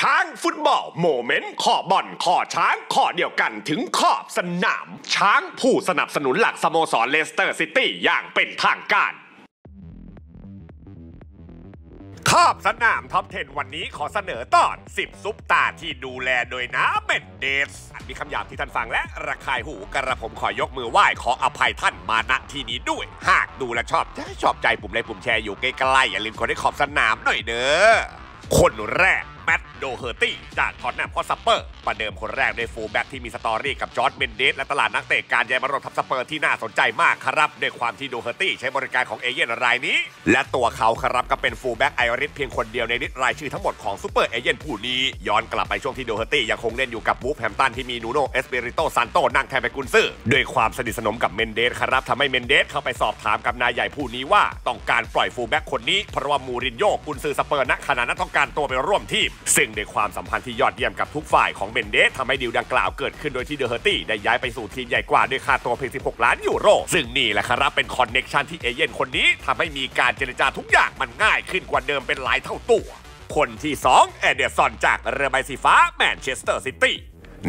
ช้าง football moment คอบอลคอช้างคอเดียวกันถึงขอบสนาม ช้างผู้สนับสนุนหลักสโมสรเลสเตอร์ซิตี้อย่างเป็นทางการขอบสนาม top 10 วันนี้ขอเสนอตอน 10 ซุปตาร์ที่ดูแลโดยน้าเมนเดสอาจมีคำหยาบที่ท่านฟังและระคายหูกระผมขอยกมือไหว้ขออภัยท่านมาณที่นี้ด้วย หากดูและชอบถ้าชอบใจปุ่มไลค์ปุ่มแชร์อยู่ใกล้ๆอย่าลืมกดให้ขอบสนามหน่อยเด้อคนแรก โดเฮอร์ตี้ จากทอตแนมฮอตสเปอร์ ประเดิมคนแรกด้วยฟูลแบ็กที่มี story กับจอร์จเมนเดสและตลาดนักเตะการย้ายมารวมทัพสเปอร์ที่น่าสนใจมากครับด้วยความที่โดเฮอร์ตี้ใช้บริการของเอเย่นต์รายนี้ และตัวเขาครับก็เป็นฟูลแบ็กไอริชเพียงคนเดียวใน list รายชื่อทั้งหมดของซูเปอร์เอเย่นต์ผู้นี้ย้อนกลับไปช่วงที่โดเฮอร์ตี้ยังคงเล่นอยู่กับวูฟแฮมตันที่มีนูโนเอสเปริโตซานโตนั่งแท่นเป็นกุนซือด้วยความสนิทสนมกับเมนเดสครับทำให้เมนเดสเข้าไปสอบถามกับนายใหญ่ผู้นี้ว่าต้องการปล่อยฟูลแบ็กคนนี้เพราะว่ามูรินโญ่กุนซือสเปอร์ณขณะนั้นต้องการตัวไปร่วมทีมซึ่งในความสัมพันธ์ที่ยอดเยี่ยมกับทุกฝ่ายของเมนเดสทำให้ดีลดังกล่าวเกิดขึ้นโดยที่โดเฮอร์ตี้ได้ย้ายไปสู่ทีมใหญ่กว่าด้วยค่าตัวเพียง 16 ล้านยูโร ซึ่งนี่แหละครับเป็น connection ที่เอเย่นต์คนนี้ทำให้มีการเจรจาทุกอย่างมันง่ายขึ้นกว่าเดิมเป็นหลายเท่าตัวคนที่2เอเดอร์สันจากเรือใบสีฟ้าแมนเชสเตอร์ซิตี้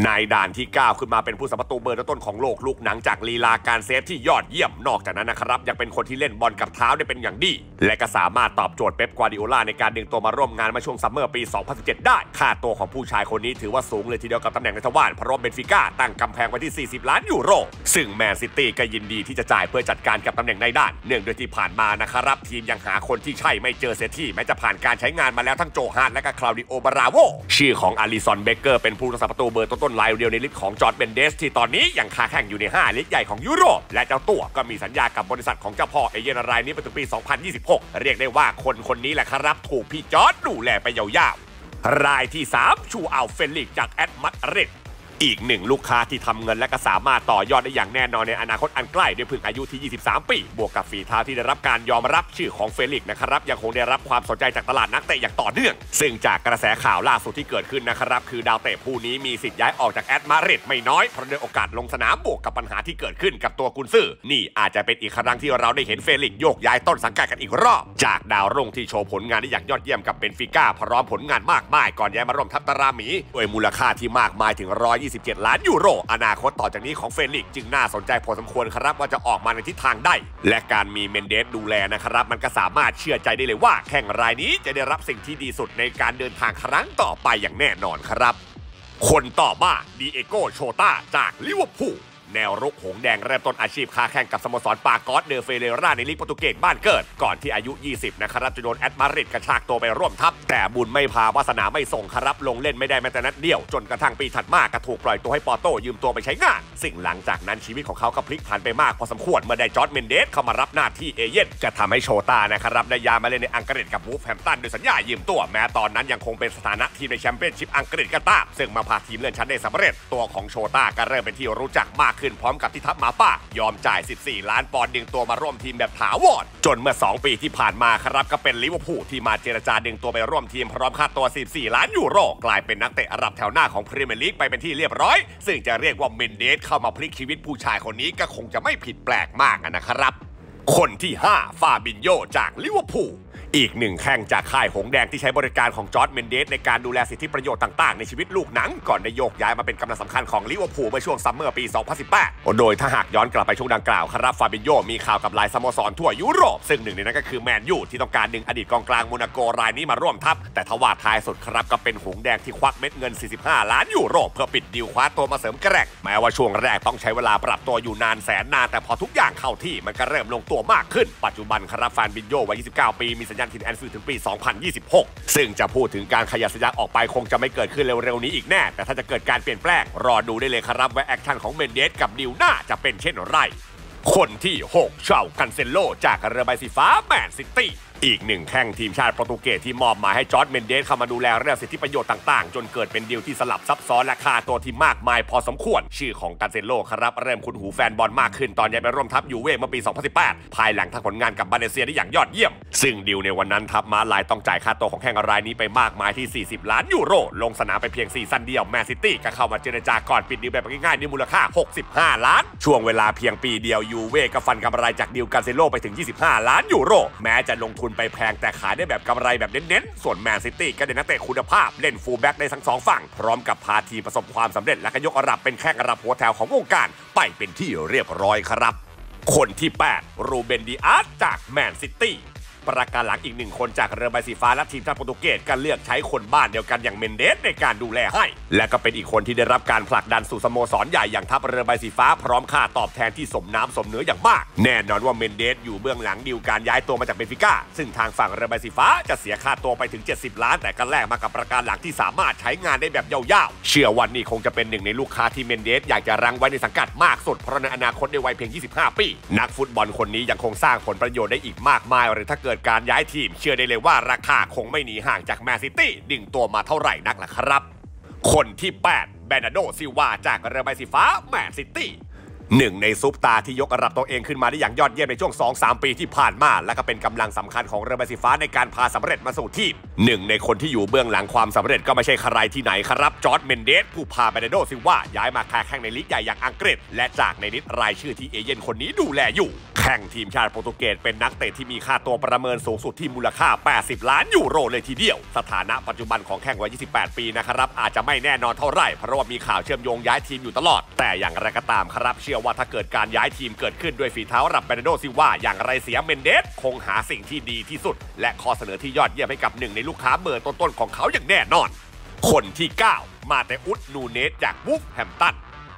นายด่านที่ ก้าวขึ้นมาเป็นผู้รักษาประตูเบอร์ต้นของโลกลูกหนังจากลีลาการเซฟที่ยอดเยี่ยมนอกจากนั้นนะครับยังเป็นคนที่เล่นบอลกับเท้าได้เป็นอย่างดี และก็สามารถตอบโจทย์เป๊ปกวาร์ดิโอลาในการดึงตัวมาร่วมงานมาช่วงซัมเมอร์ปี 2017 ได้ ค่าตัวของผู้ชายคนนี้ถือว่าสูงเลยทีเดียวกับตำแหน่งนายทวารเพราะเบนฟิก้าตั้งกำแพงไว้ที่ 40 ล้านยูโร ซึ่งแมนซิตี้ก็ยินดีที่จะจ่ายเพื่อจัดการกับตำแหน่งนายด่าน เนื่องด้วยที่ผ่านมานะครับทีมยังหาคนที่ใช่ไม่เจอเสียทีแม้จะผ่านการใช้งานมาแล้วทั้งโจฮาร์ดและก็คลาวดิโอบราโวชื่อของอาริสันเบเกอร์เป็นผู้รักษาประตูเบอร์ต้นรายเดียวใน list ของจอร์จเมนเดส ที่ตอนนี้ยังคาแข่งอยู่ใน 5 ลีกใหญ่ของยุโรป และเจ้าตัวก็มีสัญญากับบริษัทของเจ้าพ่อเอเย่นต์รายนี้ไปถึงปี 2026 เรียกได้ว่าคนคนนี้แหละครับถูกพี่จอร์จดูแลไปยาวๆรายที่ 3 ชูเอาเฟลิกซ์จากแอตมาดริด อีกหนึ่งลูกค้าที่ทำเงินและก็สามารถต่อยอดได้อย่างแน่นอนในอนาคตอันใกล้ด้วยเพียงอายุที่ 23 ปี บวกกับฝีเท้าที่ได้รับการยอมรับชื่อของเฟลิกซ์นะครับยังคงได้รับความสนใจจากตลาดนักเตะอย่างต่อเนื่อง ซึ่งจากกระแสข่าวล่าสุดที่เกิดขึ้นนะครับคือดาวเตะผู้นี้มีสิทธิ์ย้ายออกจากแอตมาดริดไม่น้อยเพราะด้วยโอกาสลงสนามบวกกับปัญหาที่เกิดขึ้นกับตัวกุนซือนี่อาจจะเป็นอีกครั้งที่เราได้เห็นเฟลิกซ์โยกย้ายต้นสังกัดกันอีกรอบ จากดาวรุ่งที่โชว์ผลงานได้อย่างยอดเยี่ยมกับเบนฟิก้าพร้อมผลงานมากมายก่อนย้ายมาร่วมทัพตราหมีด้วยมูลค่าที่มากมายถึง27 ล้านยูโร อนาคตต่อจากนี้ของเฟลิกซ์จึงน่าสนใจพอสมควรครับว่าจะออกมาในทิศทางใด และการมีเมนเดสดูแลนะครับ มันก็สามารถเชื่อใจได้เลยว่าแข้งรายนี้จะได้รับสิ่งที่ดีสุดในการเดินทางครั้งต่อไปอย่างแน่นอนครับ คนต่อมาดิเอโกโชตาจากลิเวอร์พูล แนวรุกหงแดงเริ่มต้นอาชีพค้าแข่งกับสโมสรปากอสเดอเฟเรราในลีกโปรตุเกสบ้านเกิด ก่อนที่อายุ 20 นะครับจะโดนแอตมาดริดกระชากตัวไปร่วมทัพ แต่บุญไม่พาวาสนาไม่ส่งครับลงเล่นไม่ได้แม้แต่นัดเดียว จนกระทั่งปีถัดมาก็ถูกปล่อยตัวให้ปอโต้ยืมตัวไปใช้งาน สิ่งหลังจากนั้นชีวิตของเขาก็พลิกผันไปมากพอสมควรเมื่อได้จอร์จเมนเดสเข้ามารับหน้าที่เอเย่นต์จนทำให้โชตานะครับได้ย้ายมาเล่นในอังกฤษกับวูฟแฮมตันโดยสัญญายืมตัวแม้ตอนนั้นยังคงเป็นสถานะทีมในแชมเปี้ยนชิพอังกฤษก็ตามซึ่งพอพาทีมเลื่อนชั้นได้สำเร็จตัวของโชตาก็เริ่มเป็นที่รู้จักมากขึ้นพร้อมกับที่ทัพหมาป่ายอมจ่าย 14 ล้านปอนด์ดึงตัวมาร่วมทีมแบบถาวรจนเมื่อ 2 ปีที่ผ่านมาครับก็เป็นลิเวอร์พูลที่มาเจรจาดึงตัวไปร่วมทีมพร้อมค่าตัว 14 ล้านยูโรกลายเป็นนักเตะระดับแถวหน้าของพรีเมียร์ลีกไปเป็นที่เรียบร้อย ซึ่งจะเรียกว่าเมนเดสเข้ามาพลิกชีวิตผู้ชายคนนี้ก็คงจะไม่ผิดแปลกมากนะครับ คนที่ 5 ฟาบินโยจากลิเวอร์พูล อีกหนึ่งแข้งจากค่ายหงแดงที่ใช้บริการของจอร์จเมนเดสในการดูแลสิทธิประโยชน์ต่างๆ ในชีวิตลูกหนัง ก่อนได้โยกย้ายมาเป็นกำลังสำคัญของลิเวอร์พูลเมื่อช่วงซัมเมอร์ปี 2018 โดยถ้าหากย้อนกลับไปช่วงดังกล่าวครับฟาบินโยมีข่าวกับหลายสโมสรทั่วยุโรป ซึ่งหนึ่งในนั้นก็คือแมนยูที่ต้องการดึงอดีตกองกลางโมนาโกรายนี้มาร่วมทัพ แต่ทว่าท้ายสุดครับก็เป็นหงแดงที่ควักเม็ดเงิน 45 ล้านยูโรเพื่อปิดดีลคว้าตัวมาเสริมแกร่งแม้ว่าช่วงแรกต้องใช้เวลาปรับตัวอยู่นานแสนนานแต่พอทุกอย่างเข้าที่มันก็เริ่มลงตัวมากขึ้นปัจจุบันครับฟาบินโยวัย 29 ปีมีสัญญากับทีมแอนฟิลด์ถึงปี 2026 ซึ่งจะพูดถึงการขยับสัญญาออกไปคงจะไม่เกิดขึ้นเร็วๆนี้อีกแน่ แต่ถ้าจะเกิดการเปลี่ยนแปลงรอดูได้เลยครับว่า action ของเมนเดสกับดีลหน้าจะเป็นเช่นไรคนที่ 6 ชูเอากันเซโลจากเรือใบสีฟ้าแมนซิตี้ อีกหนึ่งแข้งทีมชาติโปรตุเกสที่มอบหมายให้จอร์จเมนเดสเข้ามาดูแลเรื่องสิทธิประโยชน์ต่างๆ จนเกิดเป็นดีลที่สลับซับซ้อนและค่าตัวที่มากมายพอสมควร ชื่อของกันเซโลครับ เริ่มคุ้นหูแฟนบอลมากขึ้นตอนย้ายไปร่วมทัพยูเว่เมื่อปี 2018 ภายหลังทำผลงานกับบาเลนเซียได้อย่างยอดเยี่ยม ซึ่งดีลในวันนั้นทัพม้าลายต้องจ่ายค่าตัวของแข้งรายนี้ไปมากมายที่ 40 ล้านยูโร ลงสนามไปเพียง season เดียวแมนซิตี้ก็เข้ามาเจรจาก่อนปิดดีลแบบง่ายๆในมูลค่า 65 ล้าน ช่วงเวลาเพียงปีเดียวยูเว่ก็ฟันกำไรจากดีลกันเซโลไปถึง 25 ล้านยูโรแม้จะลงทุนไปแพงแต่ขายได้แบบกำไรแบบเน้นๆ ส่วนแมนซิตี้ก็ได้นักเตะคุณภาพ เล่นฟูลแบ็กได้ทั้งสองฝั่ง พร้อมกับพาทีมประสบความสำเร็จและก็ยกระดับเป็นแข้งระดับหัวแถวของวงการ ไปเป็นที่เรียบร้อยครับ คนที่ 8 รูเบนดิอาสจากแมนซิตี้ ปราการหลังอีกหนึ่งคนจากเรือใบสีฟ้าและทีมชาติโปรตุเกสก็เลือกใช้คนบ้านเดียวกันอย่างเมนเดสในการดูแลให้ และก็เป็นอีกคนที่ได้รับการผลักดันสู่สโมสรใหญ่อย่างทัพเรือใบสีฟ้าพร้อมค่าตอบแทนที่สมน้ำสมเนื้ออย่างมาก แน่นอนว่าเมนเดสอยู่เบื้องหลังดีลการย้ายตัวมาจากเบนฟิก้าซึ่งทางฝั่งเรือใบสีฟ้าจะเสียค่าตัวไปถึง 70 ล้าน แต่ก็แลกมากับปราการหลังที่สามารถใช้งานได้แบบยาวๆ เชื่อว่าวันนี้คงจะเป็นหนึ่งในลูกค้าที่เมนเดสอยากจะรั้งไว้ในสังกัดมากสุดเพราะในอนาคตในวัยเพียง 25 ปี นักฟุตบอลคนนี้ยังคงสร้างผลประโยชน์ได้อีกมากมายหรือถ้าเกิดการย้ายทีมเชื่อได้เลยว่าราคาคงไม่หนีห่างจากแมนซิตี้ดึงตัวมาเท่าไหร่นักล่ะครับ คนที่ 8 แบร์นาร์โดซิลวาจากเรือใบสีฟ้าแมนซิตี้ หนึ่งในซุปตาร์ที่ยกระดับตัวเองขึ้นมาได้อย่างยอดเยี่ยมในช่วง 2-3 ปีที่ผ่านมา และก็เป็นกำลังสำคัญของเรือใบสีฟ้าในการพาสำเร็จมาสู่ทีมหนึ่งในคนที่อยู่เบื้องหลังความสำเร็จก็ไม่ใช่ใครที่ไหนครับจอร์จ เมนเดสผู้พาแบร์นาร์โดซิลวาย้ายมาค้าแข้งในลีกใหญ่อย่างอังกฤษ และจากใน list รายชื่อที่เอเย่นต์คนนี้ดูแลอยู่ แข้งทีมชาติโปรตุเกสเป็นนักเตะที่มีค่าตัวประเมินสูงสุดที่มูลค่า 80 ล้านยูโรเลยทีเดียว สถานะปัจจุบันของแข้งวัย 28 ปีนะครับอาจจะไม่แน่นอนเท่าไหร่เพราะว่ามีข่าวเชื่อมโยงย้ายทีมอยู่ตลอด แต่อย่างไรก็ตามครับเชื่อว่าถ้าเกิดการย้ายทีมเกิดขึ้นด้วยฝีเท้าระดับแบร์นาร์โดซิลวาอย่างไรเสียเมนเดสคงหาสิ่งที่ดีที่สุด และข้อเสนอที่ยอดเยี่ยมให้กับหนึ่งในลูกค้าเบอร์ต้นๆของเขาอย่างแน่นอน คนที่ 9 มาเตอุส นูเนสจากวูล์ฟแฮมป์ตัน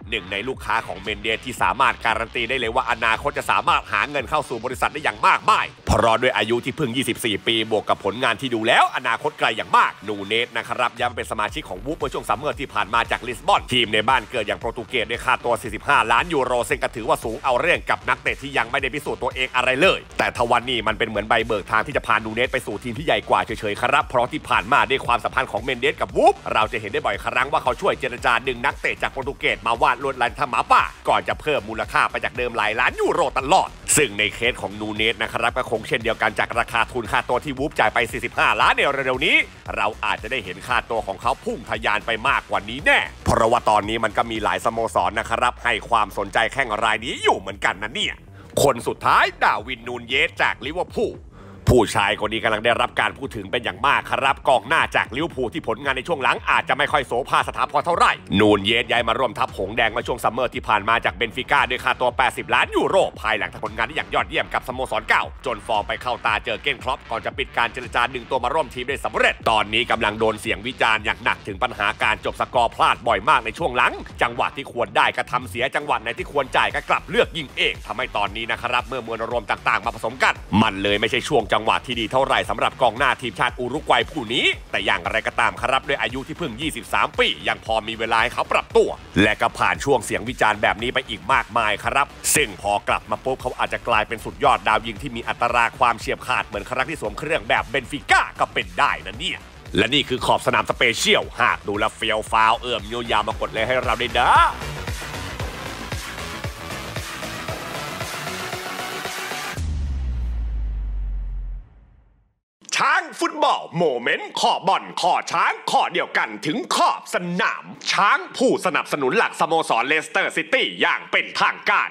หนึ่งในลูกค้าของเมนเดสที่สามารถการันตีได้เลยว่าอนาคตจะสามารถหาเงินเข้าสู่บริษัทได้อย่างมากมายเพราะด้วยอายุที่เพิ่ง 24 ปีบวกกับผลงานที่ดูแล้ว อนาคตไกลอย่างมากนูเนสนะครับย้ายมาเป็นสมาชิกของวูล์ฟเมื่อช่วง summer ที่ผ่านมาจากลิสบอนทีมในบ้านเกิดอย่างโปรตุเกสด้วยค่าตัว 45 ล้านยูโรซึ่งก็ถือว่าสูงเอาเรื่องกับนักเตะที่ยังไม่ได้พิสูจน์ตัวเองอะไรเลย แต่ทว่าวันนี้มันเป็นเหมือนใบเบิกทางที่จะพานูเนสไปสู่ทีมที่ใหญ่กว่าเฉยๆครับเพราะที่ผ่านมาด้วยความสัมพันธ์ของเมนเดสกับวูล์ฟเราจะเห็นได้บ่อยครั้งว่าเขาช่วยเจรจาดึงนักเตะจากโปรตุเกสมาวาดลวดลายถ้ำหมาป่า ก่อนจะเพิ่มมูลค่าไปจากเดิมหลายล้านยูโรตลอด ซึ่งในเคสของนูเนสนะครับก็คงเช่นเดียวกันจากราคาทุนค่าตัวที่วูล์ฟจ่ายไป 45 ล้านในเร็วๆนี้ เราอาจจะได้เห็นค่าตัวของเขาพุ่งทะยานไปมากกว่านี้แน่ เพราะว่าตอนนี้มันก็มีหลายสโมสรนะครับให้ความสนใจแข้งรายนี้อยู่เหมือนกันนะเนี่ยคนสุดท้ายดาร์วินนูนเยสจากลิเวอร์พูล ผู้ชายคนนี้กำลังได้รับการพูดถึงเป็นอย่างมากครับกองหน้าจากลิเวอร์พูลที่ผลงานในช่วงหลังอาจจะไม่ค่อยโสภาสถาพรเท่าไหร่ นูนเยสย้ายมาร่วมทัพหงส์แดงมาช่วง summer ที่ผ่านมาจากเบนฟิก้าด้วยค่าตัว 80 ล้านยูโรภายหลังทำผลงานได้อย่างยอดเยี่ยมกับสโมสรเก่า จนฟอร์มไปเข้าตาเจอเก้นครอปก่อนจะปิดการเจรจาดึงตัวมาร่วมทีมได้สำเร็จ ตอนนี้กำลังโดนเสียงวิจารณ์อย่างหนักถึงปัญหาการจบสกอร์พลาดบ่อยมากในช่วงหลัง จังหวะที่ควรได้ก็ทำเสียจังหวะไหนที่ควรจ่ายก็กลับเลือกยิงเองทำให้ตอนนี้นะครับเมื่อมวลรวมต่าง ๆ มาผสมกัน มันเลยไม่ใช่ช่วงจังหวะที่ดีเท่าไหร่สำหรับกองหน้าทีมชาติอุรุกวัยผู้นี้ แต่อย่างไรก็ตามครับด้วยอายุที่เพิ่ง 23 ปี ยังพอมีเวลาให้เขาปรับตัว และก็ผ่านช่วงเสียงวิจารณ์แบบนี้ไปอีกมากมายครับ ซึ่งพอกลับมาปุ๊บเขาอาจจะกลายเป็นสุดยอดดาวยิงที่มีอัตราความเฉียบขาดเหมือนครั้งที่สวมเครื่องแบบเบนฟิก้าก็เป็นได้นะเนี่ยและนี่คือขอบสนามสเปเชียลหากดูแลเฟียวฟาวเอื่อมโยยามากดเลยให้เราได้ด้า ฟุตบอล moment คอบอลคอช้างคอเดียวกันถึงขอบสนาม ช้างผู้สนับสนุนหลักสโมสรเลสเตอร์ซิตี้อย่างเป็นทางการ